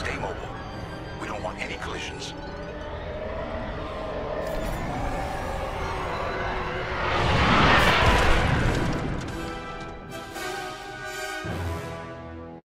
Stay mobile. We don't want any collisions.